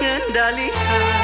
gândalika